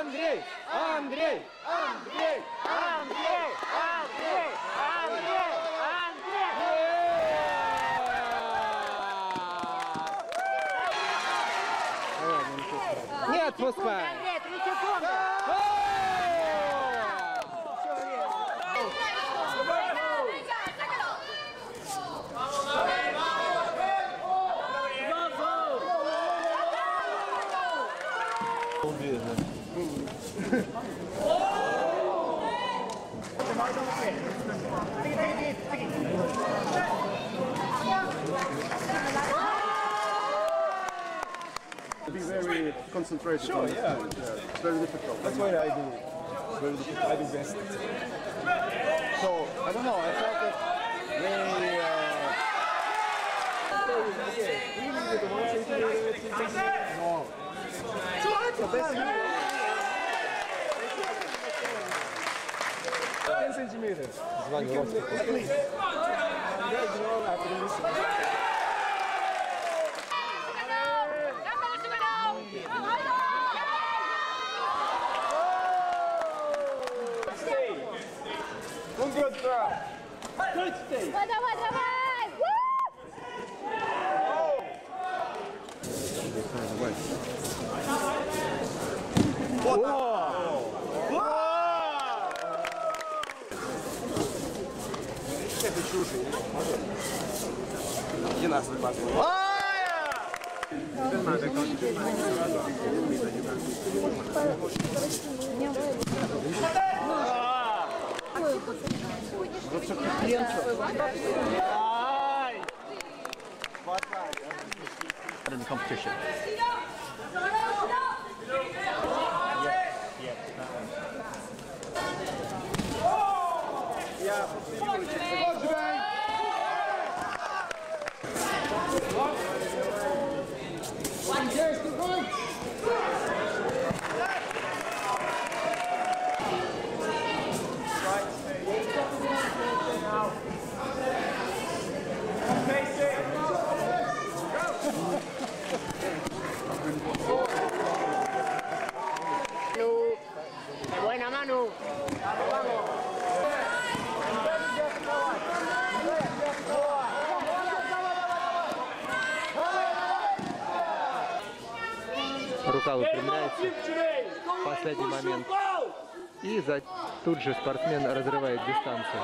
Андрей! Андрей! Андрей! Андрей! Андрей! Андрей! Андрей! Не отпускай! Андрей, три секунды! Обидно. Be very concentrated. Sure, yeah. It's very difficult. That's what I do. It's very difficult. I do best. So, I don't know, I felt that they, uh, no. So basically, centimeters. You can, at least. Touchdown! Давай, давай, давай! Вот так! это чужие. Не нас выбазывают. In the competition. Chodźmy! Рука выпрямляется. Последний момент. И за... тут же спортсмен разрывает дистанцию.